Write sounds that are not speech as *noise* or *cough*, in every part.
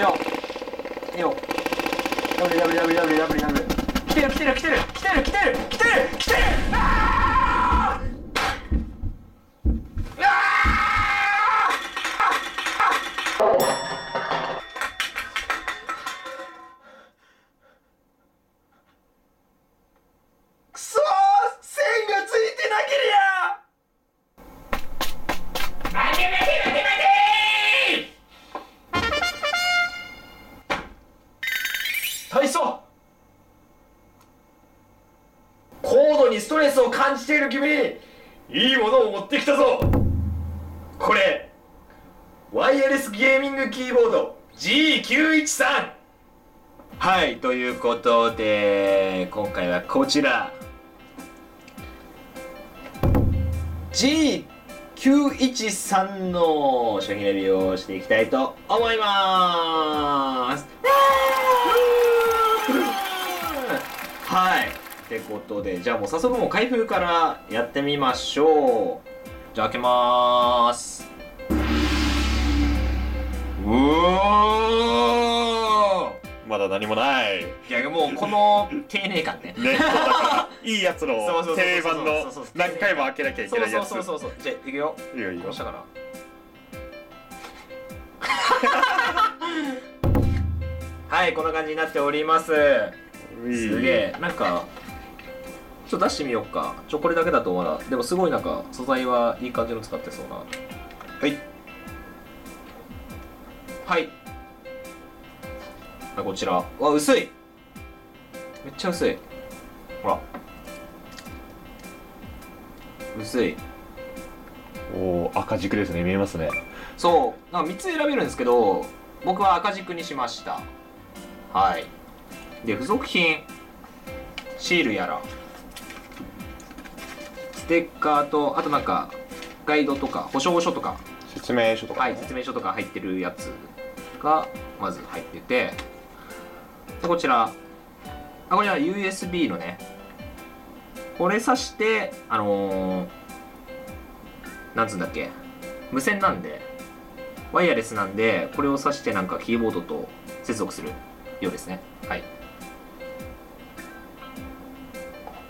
よよダブルダブルダブルダブルダブルダブル来てる来てる来てる来てる来てる来てる来てるちら。G913 の商品レビューをしていきたいと思います。はい。ってことでじゃあもう早速もう開封からやってみましょう。じゃあ開けまーす。うおまだ何もない。いやもうこの丁寧感ね。ねだからいいやつのそうそうそうそう定番のそうそうそう何回も開けなきゃいけそうないやつ。そうそうそうじゃあいくよ。いいよいいよ。したかな？*laughs* はいこんな感じになっております。すげえ。なんかちょっと出してみようか。ちょこれだけだとまだ。でもすごいなんか素材はいい感じの使ってそうな。はいはい。はいこちら。わ薄い。めっちゃ薄い。ほら。薄い。おお赤軸ですね。見えますね。そう。なんか3つ選べるんですけど僕は赤軸にしました。はい。で付属品。シールやら。ステッカーとあとなんかガイドとか保証書とか。説明書とか、はい、説明書とか入ってるやつがまず入っててでこちら。あこれは USB のね。これ挿してあのー、なんつうんだっけ。無線なんで。ワイヤレスなんでこれを挿してなんかキーボードと接続する。ようですね。はい。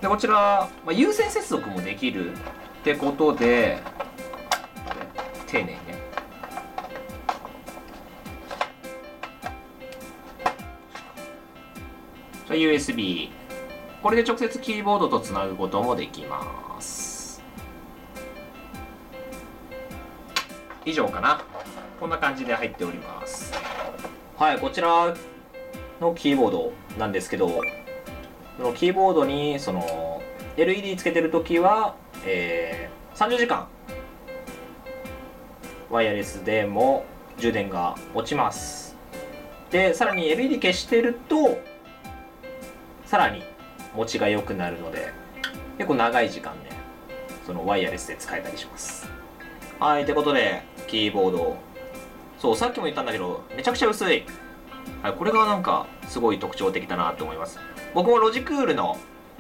でこちら、まあ、有線接続もできるってことで丁寧に USB これで直接キーボードとつなぐこともできます。以上かな。こんな感じで入っております。はいこちらのキーボードなんですけどこのキーボードにその LED つけてるときは、えー、30時間ワイヤレスでも充電が落ちます。でさらに LED 消してるとさらに持ちが良くなるので結構長い時間ねそのワイヤレスで使えたりします。はいってことでキーボード。そうさっきも言ったんだけどめちゃくちゃ薄い、はい、これがなんかすごい特徴的だなと思います。僕もロジクールの、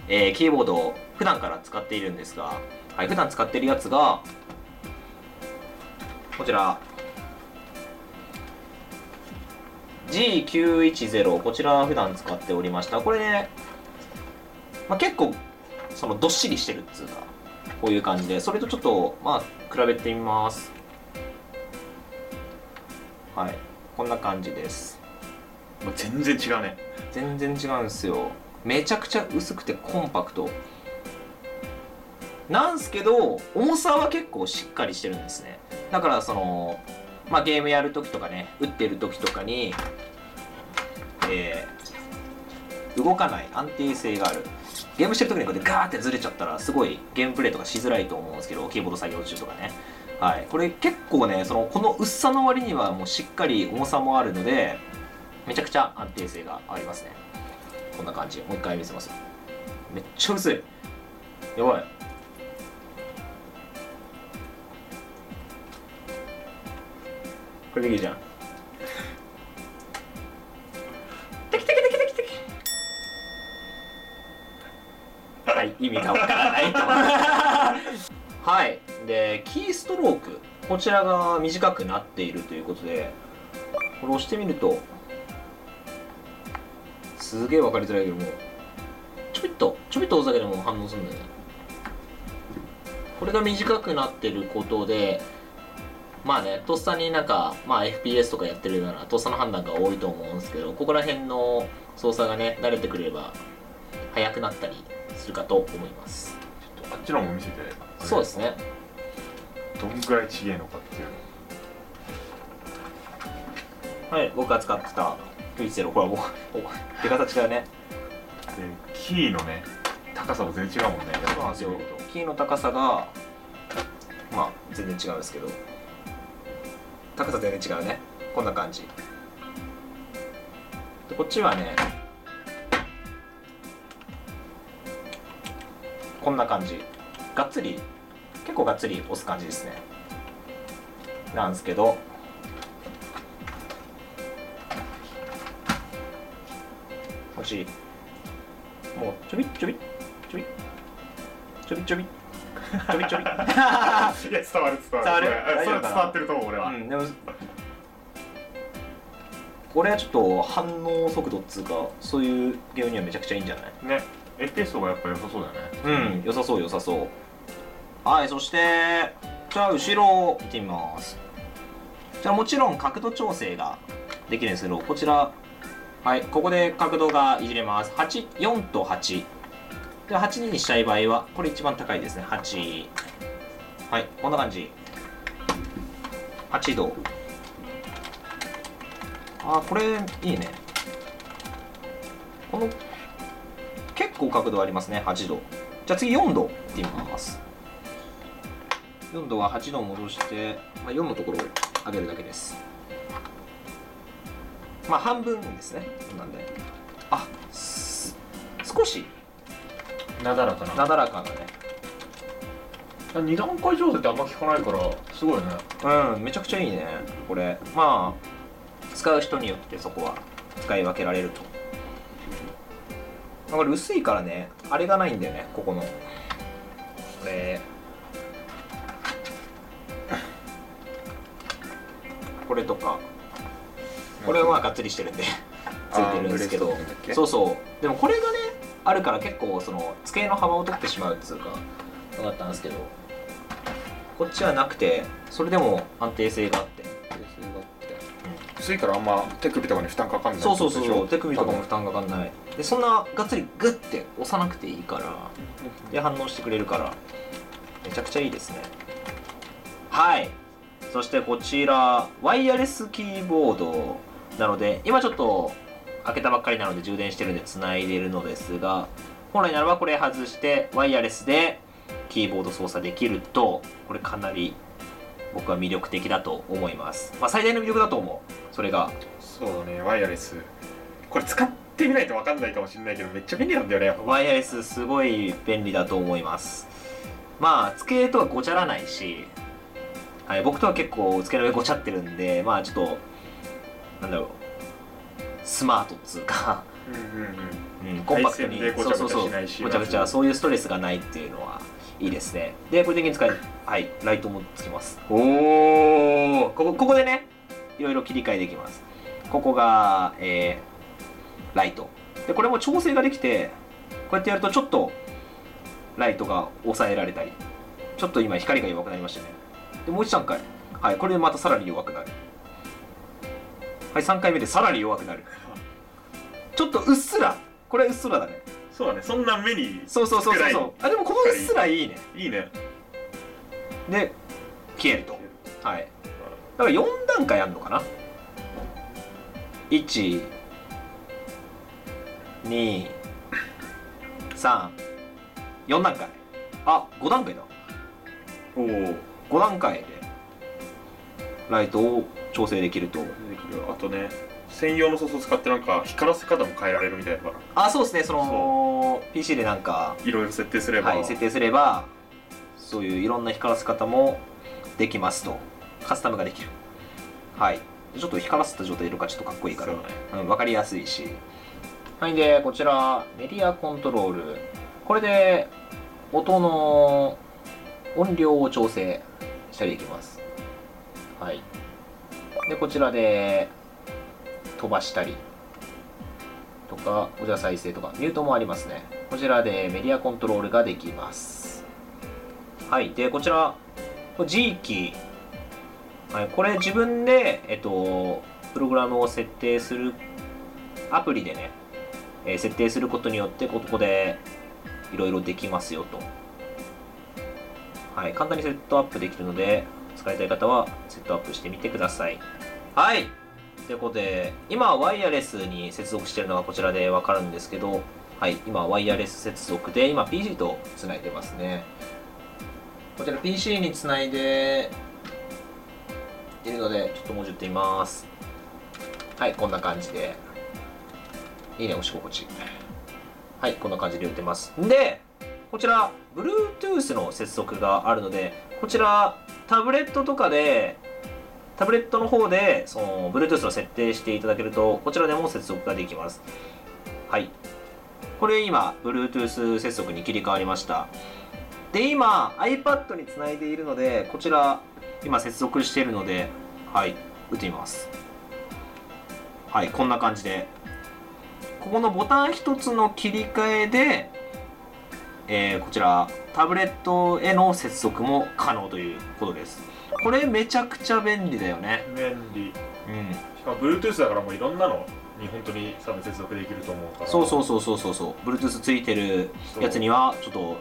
えーキーボードを普段から使っているんですが、はい、普段使ってるやつがこちら。G910 こちら普段使っておりました。これね、まあ、結構そのどっしりしてるっつうかこういう感じでそれとちょっとまあ比べてみます。はいこんな感じです。全然違うね。全然違うんですよ。めちゃくちゃ薄くてコンパクト。なんすけど重さは結構しっかりしてるんですね。だからそのまあゲームやるときとかね打ってるときとかにえー動かない安定性がある。ゲームしてる時にこうやってガーってずれちゃったらすごいゲームプレイとかしづらいと思うんですけどキーボード作業中とかね。はい。これ結構ねそのこの薄さの割にはもうしっかり重さもあるのでめちゃくちゃ安定性がありますね。こんな感じ。もう一回見せます。めっちゃ薄いやばい。これできるじゃん。テキテキテキテキテキはい意味がわからないと。はいでキーストロークこちらが短くなっているということでこれ押してみるとすげえ分かりづらいけどもちょびっとちょびっと押すだけでも反応するんだよね。これが短くなってることでまあねとっさになんか、まあ、FPS とかやってるならとっさの判断が多いと思うんですけどここら辺の操作がね慣れてくれば速くなったりするかと思います。ちょっとあっちのも見せて。そうですね。どんぐらいちげえのかっていう。のはい僕が使ってた910これはもうお出方違うね。でキーのね高さも全然違うもんね。そうなんですよ。キーの高さがまあ全然違うんですけど高さ全然違うね。こんな感じ。でこっちはねこんな感じ。がっつり結構がっつり押す感じですね。なんですけどこっちもうちょびちょびちょびちょびちょびちょびちょび。*laughs* いや伝わる伝わる。伝わる？それ伝わってると思う俺は、うんでもこれはちょっと反応速度っつうかそういうゲームにはめちゃくちゃいいんじゃない？ね。FPS とかやっぱ良さそうだよね。うん良さそう良さそう。はいそしてじゃあ後ろ見てみます。じゃあもちろん角度調整ができるんですけどこちらはいここで角度がいじれます。84と8で8にしたい場合はこれ一番高いですね。8はいこんな感じ。8度あこれいいね。この結構角度ありますね8度じゃあ次4度ってみます。4度は8度戻して、まあ、4のところを上げるだけです。まあ半分ですね。なんで。あす少しなだらかな。なだらかなね二段階調整ってあんま聞かないからすごいね。うんめちゃくちゃいいねこれ。まあ使う人によってそこは使い分けられると。まあこれ薄いからねあれがないんだよねここの。これ。これとか。これはまあがっつりしてるんでついてるんですけど。そうそう。でもこれがねあるから結構その机の幅を取ってしまうっつうか分かったんですけどこっちはなくてそれでも安定性があって。薄いからあんま手首とかに負担かかんない。そうそうそう手首とかも多負担かかんない。でそんながっつりグッて押さなくていいからで反応してくれるからめちゃくちゃいいですね。はい。そしてこちらワイヤレスキーボードなので今ちょっと開けたばっかりなので充電してるんで繋いでるのですが本来ならばこれ外してワイヤレスでキーボード操作できるとこれかなり僕は魅力的だと思います、まあ、最大の魅力だと思う。それが。そうだねワイヤレス。これ使ってみないと分かんないかもしれないけどめっちゃ便利なんだよね。ワイヤレスすごい便利だと思います。まあ机とはごちゃらないし、はい、僕とは結構机の上ごちゃってるんでまあちょっとなんだろうスマートっつうか、うんうんうん。うん、コンパクトに。そうそうそう。ごちゃごちゃ。そういうストレスがないっていうのはいいですね。でこれ的に使えるはいライトもつきます。おおここここでねいろいろ切り替えできます。ここが、えーライト。でこれも調整ができてこうやってやるとちょっとライトが抑えられたり。ちょっと今光が弱くなりましたね。でもう一段階。はいこれでまたさらに弱くなるはい3回目でさらに弱くなる。ちょっとうっすら。これうっすらだね。そうだね。そんな目にそうそうそうそう。そうあでもこのうっすらいいね。いいね。で消えると。はい。だから4段階あるのかな？1 2 3 4段階。あ5段階だ。おお5段階でライトを調整できると。あとね専用のソースを使ってなんか光らせ方も変えられるみたいだからあそうですね。その PC でなんか、いろいろ設定すれば、はい、設定すればそういういろんな光らせ方もできますと。カスタムができる。はい。ちょっと光らせた状態でいるかちょっとかっこいいから、ね。うん、分かりやすいし。はいでこちらメディアコントロール。これで音の音量を調整したりできます。はいでこちらで飛ばしたりとかこちら再生とかミュートもありますね。こちらでメディアコントロールができます。はい。でこちら G キー、はい、これ自分でえっとプログラムを設定するアプリでね、えー設定することによってここでいろいろできますよと。はい。簡単にセットアップできるので使いたい方はセットアップしてみてください。はい。ということで今ワイヤレスに接続してるのがこちらでわかるんですけどはい。今ワイヤレス接続で今 PC とつないでますね。こちら PC につないでいるのでちょっともうちょっと言います。はい。こんな感じで。いいね押し心地。はい。こんな感じで打てます。でこちら Bluetooth の接続があるのでこちらタブレットとかでタブレットの方でその Bluetooth の設定していただけるとこちらでも接続ができます。はい。これ今 Bluetooth 接続に切り替わりました。で今 iPad につないでいるのでこちら今接続しているのではい。打ってみます。はい。こんな感じで。ここのボタン一つの切り替えで、えーこちらタブレットへの接続も可能ということです。これめちゃくちゃ便利だよね。便利。うん。しかも Bluetooth だからもういろんなのに本当に多分接続できると思うから。そうそうそうそうそうそう。Bluetooth ついてるやつにはちょっと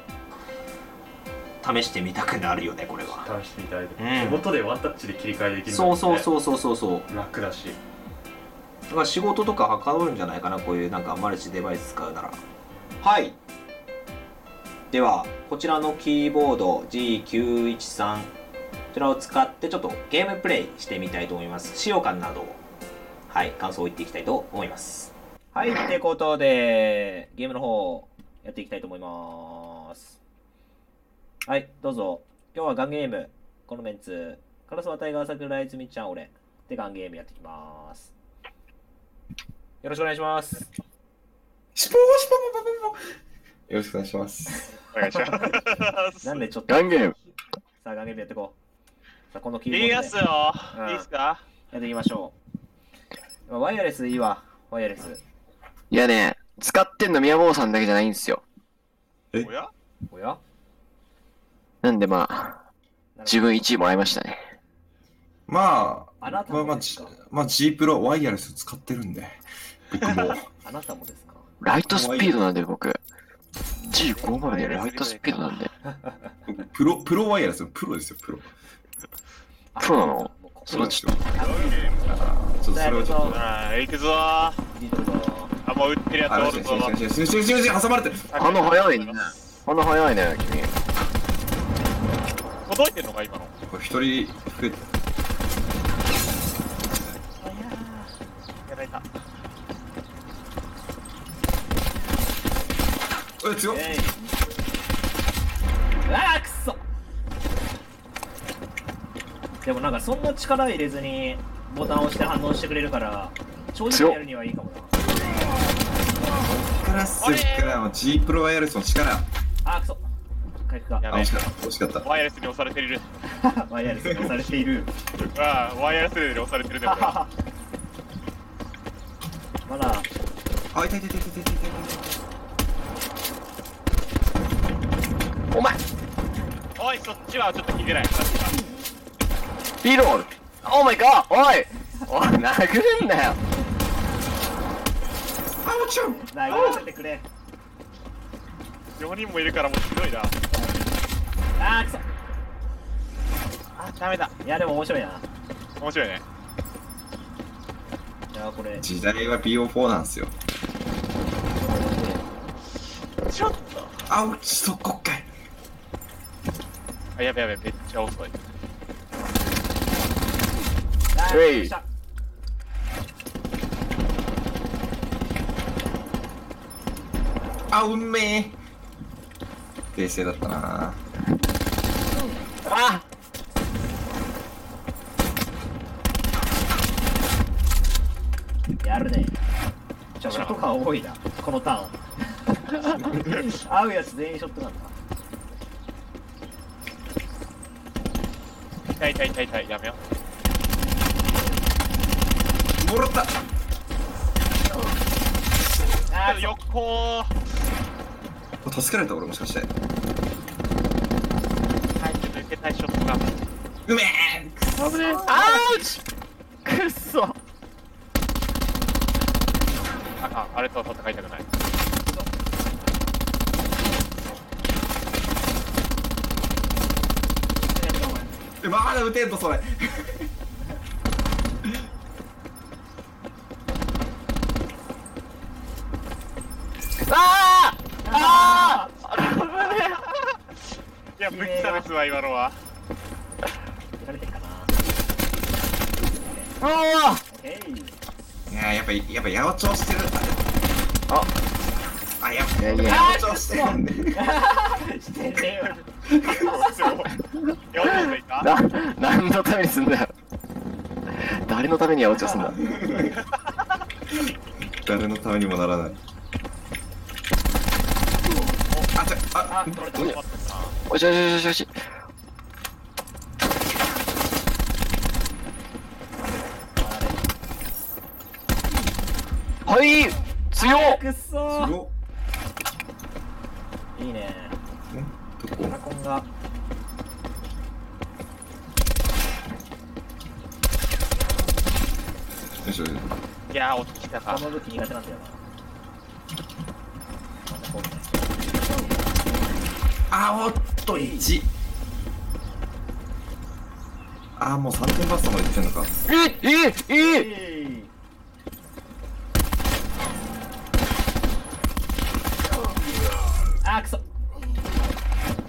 試してみたくなるよねこれは。試してみたいで、う。ん。手元でワンタッチで切り替えできるそうそううそうそうそうそう。楽だし。だから仕事とかはかどるんじゃないかなこういうなんかマルチデバイス使うなら。はいではこちらのキーボード G913 こちらを使ってちょっとゲームプレイしてみたいと思います。使用感などを。はい感想を言っていきたいと思います。はいってことでゲームの方やっていきたいと思います。はいどうぞ。今日はガンゲームこのメンツ。カラスはタイガー桜泉ちゃん俺。でガンゲームやっていきます。よろしくお願いします。シポーシポポポポポよろしくお願いします。お願いします。*laughs* なんでちょっと。ガンゲーム？さあ、ガンゲームやっていこう。さあ、このキーボいいードでやつようん。いいっすか？やっていきましょう。ワイヤレスいいわ。ワイヤレス。いやね、使ってんの宮坊さんだけじゃないんですよ。えおや？おや？なんでまあ、自分1位もらいましたね。まあ、あなたまあまあ、もですか G- まあ、G プロワイヤレス使ってるんで、僕も。*laughs* あなたもですか？ライトスピードなんで僕。G50 でライトスピードなんで。僕プロ、プロワイヤレスのプロですよ、プロ。あプロなの？そうですよ。あちょっとそれはちょっと。あー、行くぞあ、もう売ってるやつあ、おるぞ。ししししししし挟まれてる。反応早いね。反応早いね、君。届いてんのか、今の？これ一人増えて、やられた。え、強っえい。あーくそでもなんかそんな力入れずにボタンを押して反応してくれるから正直やるにはいいかもなクラスからの G プロワイヤレスの力。あーくそ回復があ、やべ惜しかった、惜しかった。ワイヤレスに押されている。*laughs* ワイヤレスに押されている *laughs* あーワイヤレスで押されてるね、俺は。まだあ、痛い痛い痛い痛い痛い痛い痛い。お前おい、そっちはちょっと聞いてない。リロールオーマイガーおいおい、殴るんだよあ、落ちちゃう殴らせてくれ4人もいるからもうひどいな。あーくそあ、ダメだ。いやでも面白いな面白いね。いやこれ時代は BO4 なんですよ。ちょっと。あ、落ちそこかい。あ、やべやべ、めっちゃ遅い。あーういあ、うんめえ。冷静だったな。あ。やるね。ショットが多いなこのターン。*laughs* 合うやつ全員ショットなんだ痛い痛い痛い痛い、やめよもらった。けど横これ助けられた俺もしかして。入って抜けたいショットが。うめ危ねえアウチくっそ。あああれとは戦いたくないまだ撃てんとそれ。あーあいやぶっきたですわ今のは。やれてるかなーあオッケー。いややっぱやっぱ八百長してるあ。あやっいやいや八百長してるんで。してねえわすごい4本でいたな何のためにすんだよ。誰のために八百長すんだ。誰のためにもならない。あちょああ取れたおいしょよしよしよしはい強っくっそー強っいいねんどこドラコンがよいしょいやー落ちてきたか。この武器苦手なんだよなあおっと1あもう3点バストまでいってんのか。えええ。えいあーくそ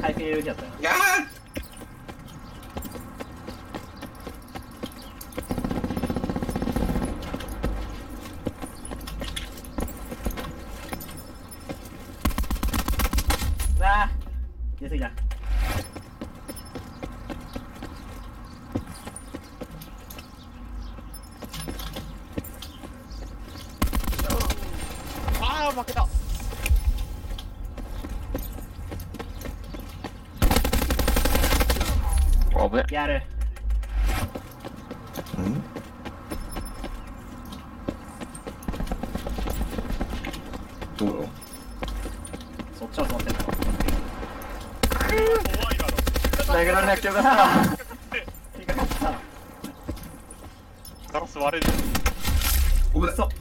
回復入れる気だったよいやあー出過ぎだああ負けた危ねやるーん？どうそっちは止まってんだろ怖いわ投げられなくてよかった。引っかかったガラス割れるおぶだそうこ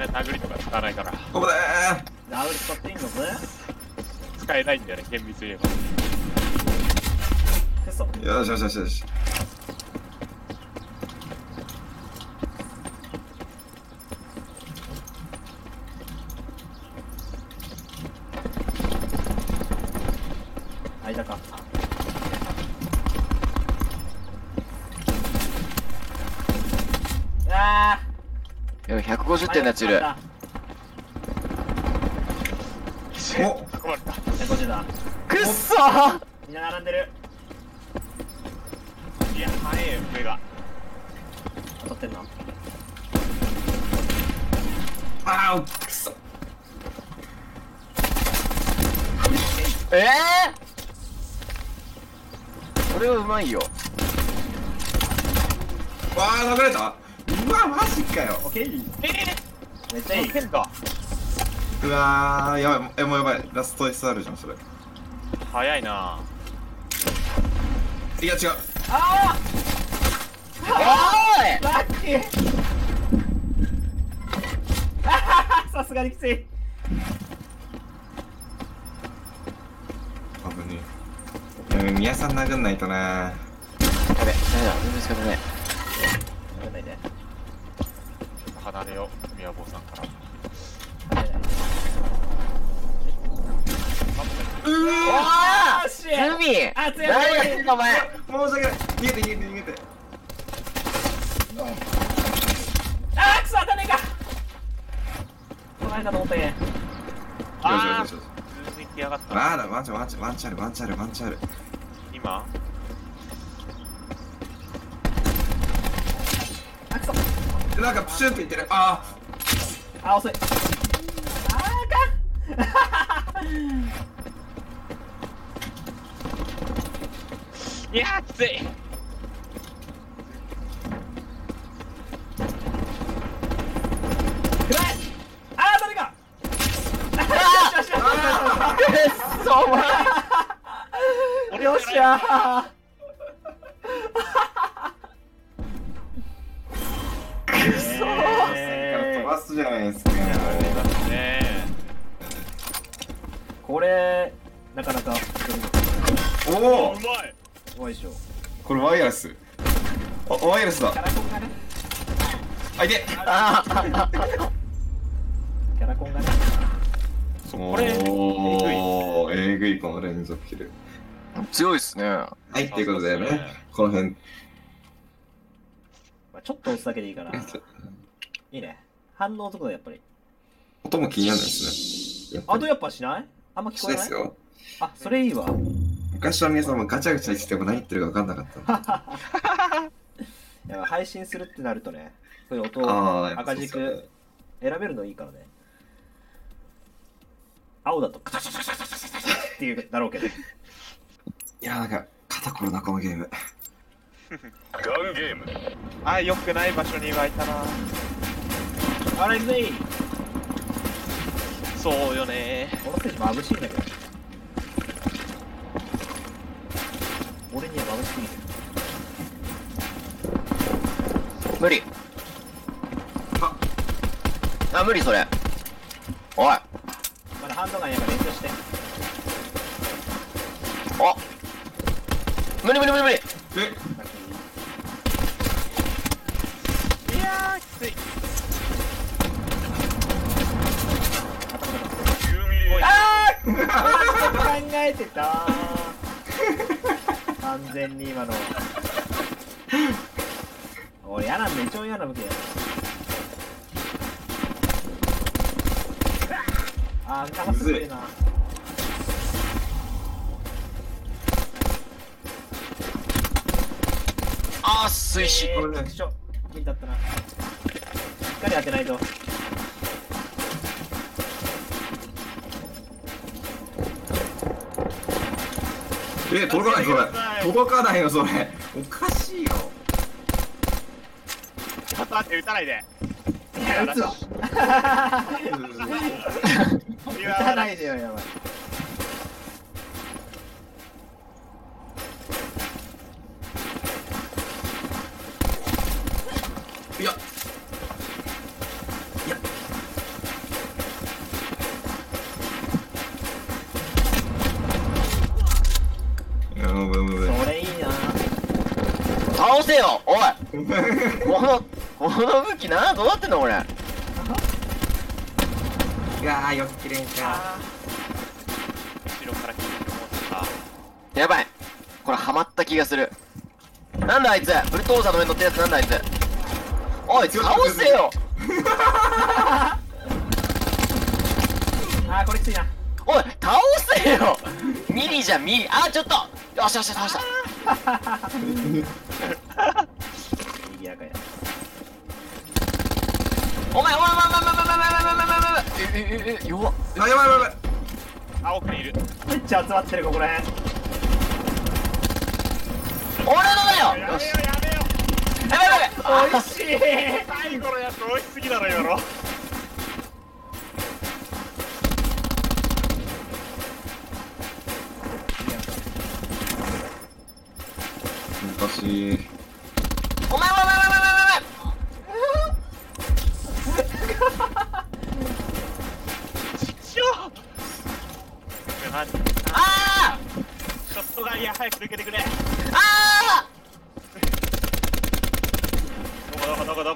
れは殴りとか使わないから。おぶだダブル使っていいんだぜ使えないんだよね厳密に言えばよしよしよしよし。間か。あよー。150点のやついる。あお囲まれた。150だ。くっそー。みんな並んでる早えよ上が当たってんな。あーくそ。ええー、これはうまいよ。わあ殴られた？うわマジかよ。オッケーえめっちゃいい。うわーやばいえもうやばい。ラスト S あるじゃんそれ。早いな。いや違うあいーラッキー。あははさすがにきつい危ねえ。いや宮さん殴んないとな。やべダメだ全然仕方ないやばいね離れよう宮坊さんから。うわあーしーズミあ強い何やってんのお前申し訳ない。逃げて逃げて逃げて。あーくそ当たんねえか。この間と思ったけんよしよあしよしよしあ続いてやがった。まだワンチャンワンチャンワンチャンあるワンチャンあるワンチャンある。今？あくそ。でなんかプシュンっていってる。ああ遅い。あーい。やきつい。あ誰か。よっしゃくそー。飛ばすじゃないですか。これなかなか。おおうまい。おいしょこれワイヤレス。あ、ワイヤレスだキ。ャラコンがねあ、いてあキャラコンがねこれおー、えぐいこの連続キル。ー強いっすね。はい、ということでそうそうね、この辺。まあちょっと押すだけでいいからいいね反応とかでやっぱり音も気にならないですね。あとやっぱしない？あんま聞こえない？しないですよ。あそれいいわ昔は皆さんもガチャガチャしても何言ってるか分かんなかった。*laughs* やっぱ配信するってなるとねそういう音を赤軸選べるのいいからね。青だとカタカタカタカタカタっていうだろうけど。いや、なんか、肩こるな、このゲーム。あ良くない場所にはいたな。あれぜいそうよね。この選手眩しいんだけど俺には。眩しす無理。あ、無理それ。おい。まだハンドガンやから練習して。あ無理無理無理無理。え？いやーきつい。考えてた完全に今の。*laughs* 俺嫌なんだ一番嫌な武器だよあー弾すぎるな。あー、水死。これねくしょギリだったな。しっかり当てないとえ、届かない、それ。*laughs* 届かないよ、それ。おかしいよ。ちょっと待って撃たないでいや撃つわ撃撃 *laughs* たないでよやばいいや、いや、もう、もう、もう。それいいな倒せよおいこの、この武器な、どうなってんのこれ。いやー、よく切れんか。後ろから来てると思ってたやばい。これハマった気がする。なんだあいつブルトーザーの上に乗ったやつなんだあいつおい、倒せよあーこれきついなおい、倒せよミリじゃミリ。あ、ちょっとよしよし、倒した。賑やかやお前、お前、お前、お前、お前、お前、お前、お前、え、え、え、え、弱っ。あ、やばいやばいやばい。あ奥にいるめっちゃ集まってるここらへん俺のだよやめよやめよやばいやばいおいしい最後のやつ美味しすぎだろ今の難しい。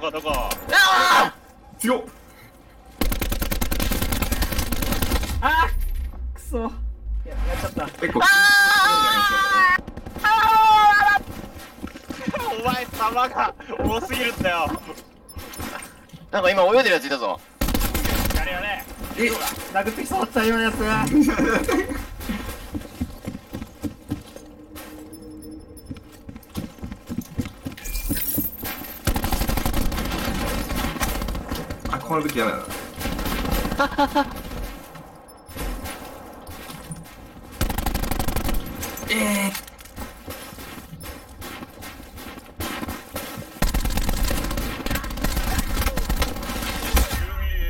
こどこどこどこどこー。あ強っ。あーくそ。ややっちゃった。結構、お前弾が多すぎるんだよ。ーなんか今泳いでるやついたぞ。やれやれ。え。殴ってきそうだった今のやつ *laughs* の武器やめだな。*laughs* え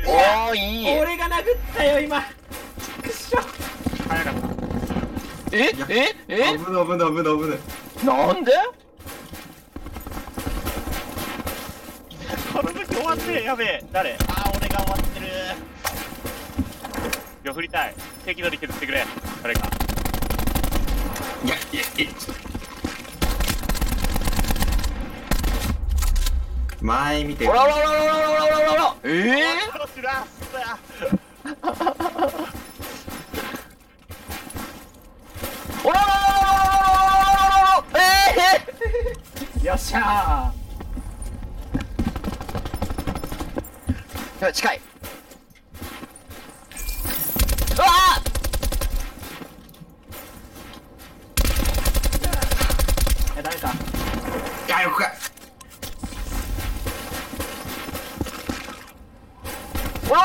ー、おー、いい。俺が殴ったよ今。くっしょ。早かった。え？え？え？危ない危ない危ない危ない。なんで？この時終わってやべえ。誰？あー俺が今日振りたい。適度に削ってくれ。誰か。いやいやいやちょっと前見ておらおらおら。おらおらおらおらおらええおらおらおらおらおらおらおらおらえよっしゃえー、近いうわーえ誰かいやよくかーおら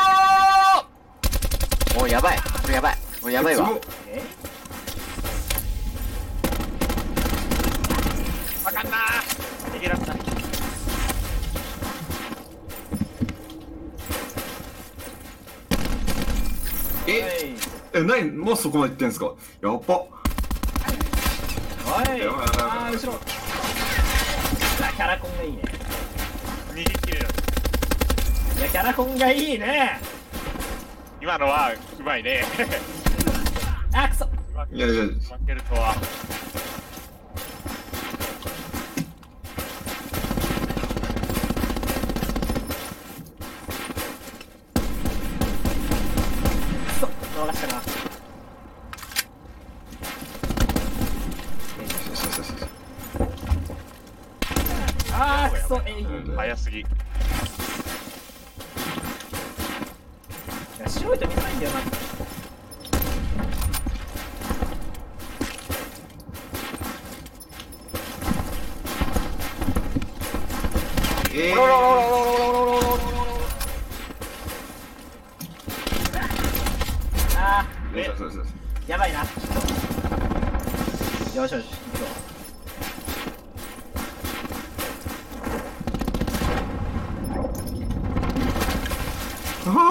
おおやばいこれやばいこれやばいわえあかんな。逃げらったえはい。え？何？もうそこまで行ってんすか？やっばおい。いあー後ろ。あキャラコンがいいね。逃げ切れるいやキャラコンがいいね。今のはうまいね。あくそ。いやいや。負けるとはえー、あやばいな。よしよし行あ危な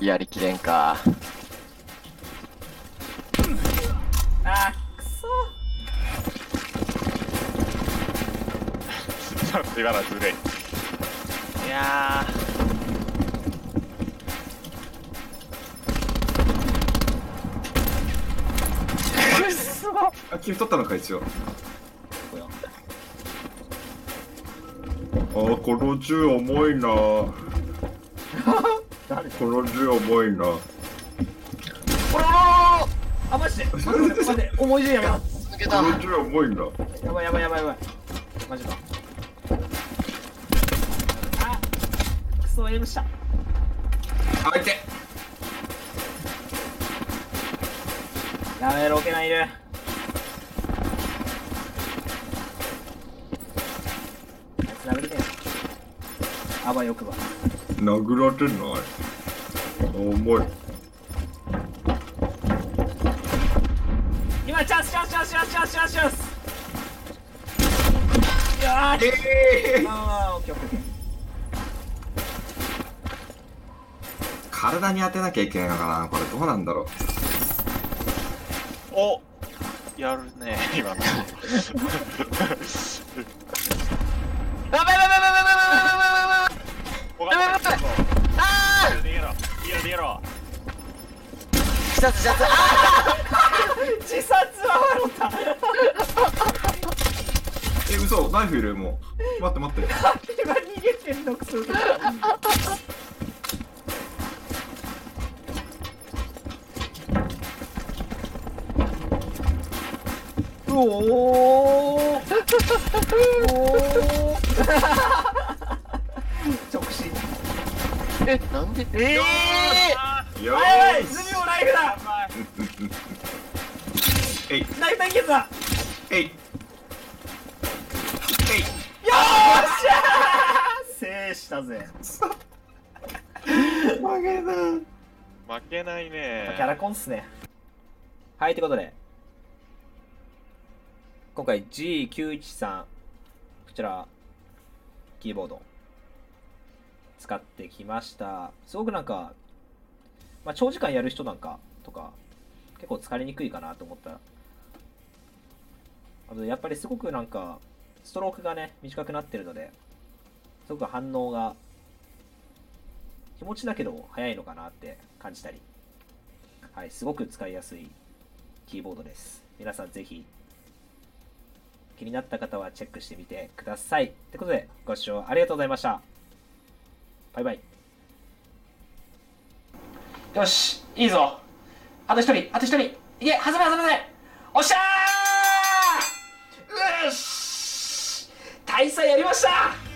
い。やりきれんか。ちょっと今のはずるいいやあ君取ったのか一応。あーこの銃重いな。この銃重いな。おあマジで。待って待って重い銃やめろ抜けたこの銃重いな。やばいやばいやばいやばい。マジかクソエイムした。あいて。やべえロケナいるあばよくば。殴られてない重い。今チャンスチャンスチャンスチャンスチャンスチャンスチャンス。いやーええあー。オッケーオッケー体に当てなきゃいけないのかなこれ。どうなんだろう。おやるね *laughs* 今の。やばいやばいやばいやばいやばいやばいやばいやばいおかしいぞあ逃げろ逃げろ逃げろー自殺自殺あ自殺は笑ったえ嘘ナイフいるもう。待って待って。*laughs* 今逃げてんのクソ。うおーおー。直進ーえなんで？ええよあやばいーしズミオナイフだ。えい。ナイフ対決だ。えい。えい。よーしゃー。制したぜ。*laughs* 負けた。負けないね。キャラコンっすね。はいということで今回 G913 こちらキーボード。使ってきました。すごくなんか、まあ、長時間やる人なんかとか結構疲れにくいかなと思ったあとやっぱりすごくなんかストロークがね短くなってるのですごく反応が気持ちだけど速いのかなって感じたり、はい、すごく使いやすいキーボードです。皆さんぜひ気になった方はチェックしてみてください。ってことで、ご視聴ありがとうございました。バイバイ。よしいいぞあと一人あと一人いけ弾め弾めおっしゃーよし大佐やりました